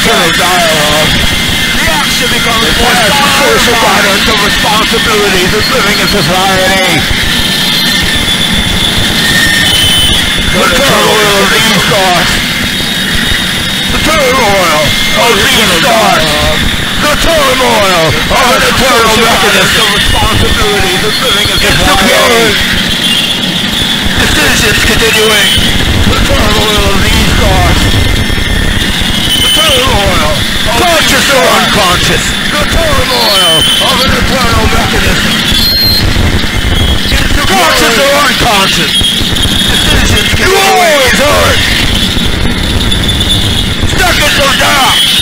internal dialogue. The action becomes more social patterns of responsibilities of living in society. The turmoil of these thoughts. The turmoil of these thoughts. The turmoil of an eternal mechanism of responsibilities of living in society citizens continuing the funnel oil of these gods. The funnel oil Conscious or unconscious. The funnel oil of an eternal mechanism. Conscious or unconscious. The citizens You always hurt. Stuck in the dark.